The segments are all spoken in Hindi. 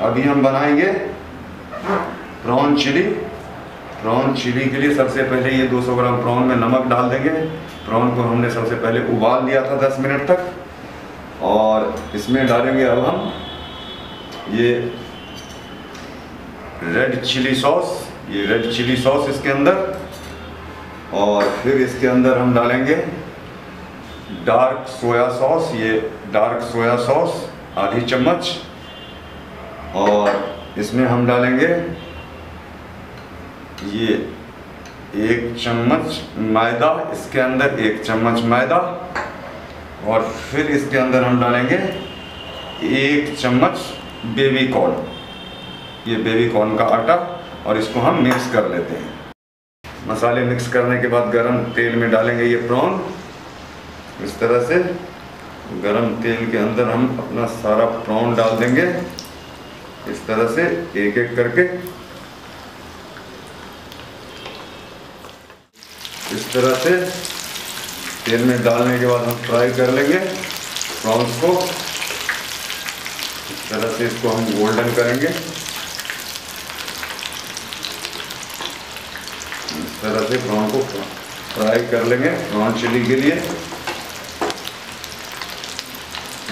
अभी हम बनाएँगे प्रॉन चिली प्रॉन चिली के लिए सबसे पहले ये 200 ग्राम प्रॉन में नमक डाल देंगे। प्रॉन को हमने सबसे पहले उबाल लिया था 10 मिनट तक। और इसमें डालेंगे अब हम ये रेड चिली सॉस ये रेड चिली सॉस इसके अंदर। और फिर इसके अंदर हम डालेंगे डार्क सोया सॉस ये डार्क सोया सॉस आधी चम्मच। और इसमें हम डालेंगे ये एक चम्मच मैदा, इसके अंदर एक चम्मच मैदा, और फिर इसके अंदर हम डालेंगे एक चम्मच बेबी कॉर्न ये बेबी कॉर्न का आटा, और इसको हम मिक्स कर लेते हैं। मसाले मिक्स करने के बाद गरम तेल में डालेंगे ये प्रॉन इस तरह से गरम तेल के अंदर हम अपना सारा प्रॉन डाल देंगे। इस तरह से एक एक करके। इस तरह से तेल में डालने के बाद हम फ्राई कर लेंगे प्रॉन्स को। इस तरह से इसको हम गोल्डन करेंगे। इस तरह से प्रॉन को फ्राई कर लेंगे प्रॉन चिली के लिए।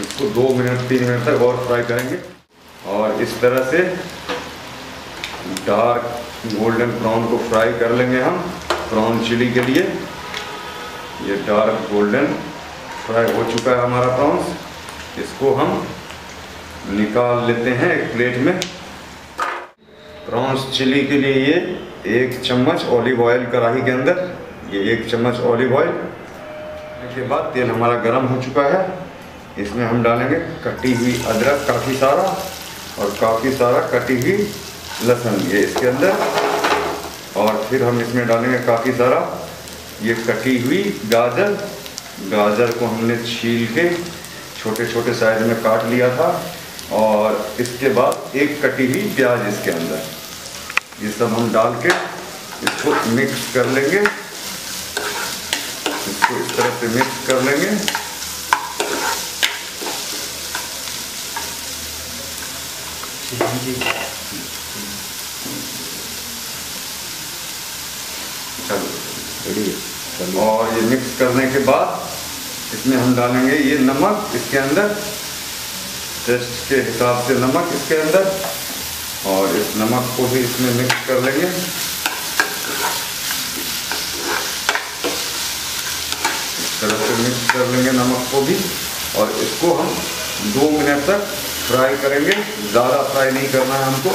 इसको दो मिनट, तीन मिनट तक और फ्राई करेंगे। और इस तरह से डार्क गोल्डन प्रॉन को फ्राई कर लेंगे हम प्रॉन चिली के लिए। ये डार्क गोल्डन फ्राई हो चुका है हमारा प्रॉन्स इसको हम निकाल लेते हैं एक प्लेट में। प्रॉन्स चिली के लिए ये एक चम्मच ऑलिव ऑयल कढ़ाई के अंदर, ये एक चम्मच ऑलिव ऑयल के बाद तेल हमारा गर्म हो चुका है। इसमें हम डालेंगे कटी हुई अदरक, काफ़ी सारा। और काफ़ी सारा कटी हुई लहसुन ये इसके अंदर। और फिर हम इसमें डालेंगे काफ़ी सारा ये कटी हुई गाजर। गाजर को हमने छील के छोटे छोटे साइज़ में काट लिया था और इसके बाद एक कटी हुई प्याज इसके अंदर। ये सब हम डाल के इसको मिक्स कर लेंगे। इसको इस तरह से मिक्स कर लेंगे। चलो और ये मिक्स करने के बाद इसमें हम डालेंगे ये नमक इसके अंदर टेस्ट के हिसाब से नमक इसके अंदर और इस नमक को भी इसमें मिक्स कर लेंगे। इस तरह से मिक्स कर लेंगे नमक को भी और इसको हम दो मिनट तक फ्राई करेंगे। ज़्यादा फ्राई नहीं करना है हमको।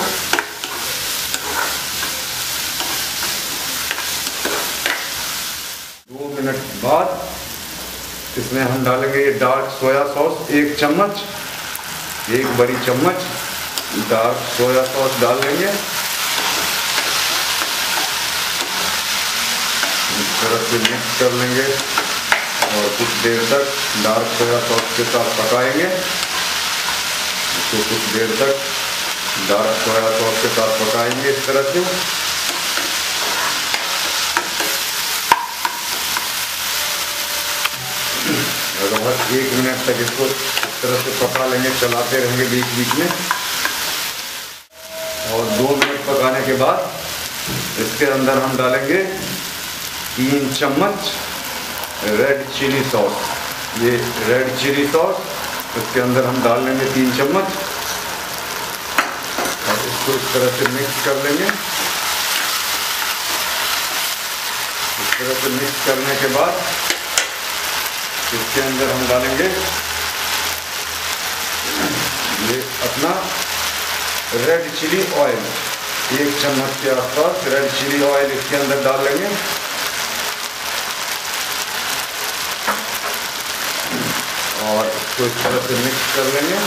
दो मिनट बाद इसमें हम डालेंगे ये डार्क सोया सॉस एक चम्मच, एक बड़ी चम्मच डार्क सोया सॉस डाल लेंगे। इस से मिक्स कर लेंगे और कुछ देर तक डार्क सोया सॉस के साथ पकाएँगे। इसको कुछ देर तक डार्क सोया सॉस के साथ पकाएँगे इस तरह से। लगभग एक मिनट तक इसको इस तरह से पका लेंगे, चलाते रहेंगे बीच बीच में। और दो मिनट पकाने के बाद इसके अंदर हम डालेंगे तीन चम्मच रेड चिली सॉस। ये रेड चिली सॉस इसके अंदर हम डाल लेंगे तीन चम्मच। और इसको इस तरह से मिक्स कर लेंगे। इस तरह से मिक्स करने के बाद इसके अंदर हम डालेंगे ये अपना रेड चिली ऑयल एक चम्मच के आसपास रेड चिली ऑयल इसके अंदर डाल लेंगे और इसको इस तरह से मिक्स कर लेंगे।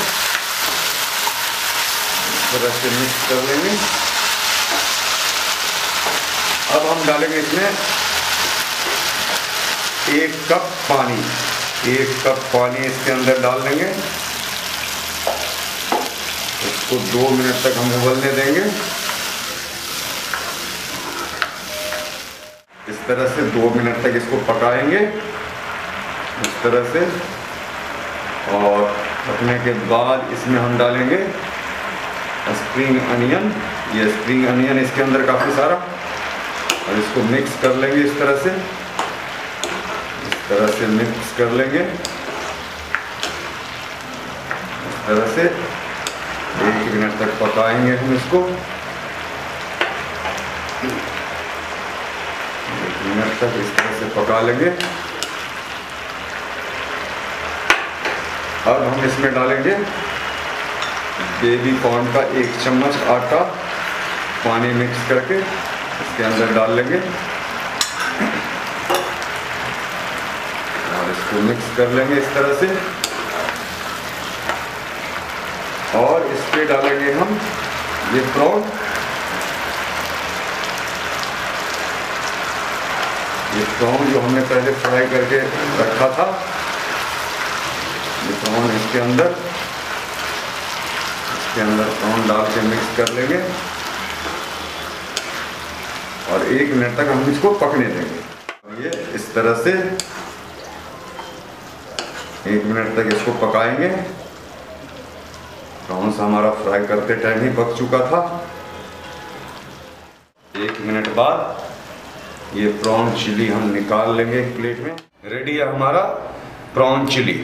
इस तरह से मिक्स कर लेंगे। अब हम डालेंगे इसमें एक कप पानी। एक कप पानी इसके अंदर डाल देंगे। इसको दो मिनट तक हम उबलने देंगे। इस तरह से दो मिनट तक इसको पकाएँगे। इस तरह से और पकने के बाद इसमें हम डालेंगे स्प्रिंग अनियन ये स्प्रिंग अनियन इसके अंदर काफ़ी सारा। और इसको मिक्स कर लेंगे इस तरह से। इस तरह से मिक्स कर लेंगे। इस तरह से एक मिनट तक पकाएँगे हम इसको। एक मिनट तक इस तरह से पका लेंगे। अब हम इसमें डालेंगे बेबी कॉर्न का एक चम्मच आटा, पानी मिक्स करके इसके अंदर डाल लेंगे। और इसको मिक्स कर लेंगे इस तरह से। और इस पे डालेंगे हम ये प्रॉन ये प्रॉन जो हमने पहले फ्राई करके रखा था प्रॉन इसके अंदर इसके अंदर प्रॉन डाल के मिक्स कर लेंगे। और एक मिनट तक हम इसको पकने देंगे। ये इस तरह से एक मिनट तक इसको पकाएँगे। प्रॉन्स हमारा फ्राई करते टाइम ही पक चुका था। एक मिनट बाद ये प्रॉन चिली हम निकाल लेंगे एक प्लेट में। रेडी है हमारा प्रॉन चिली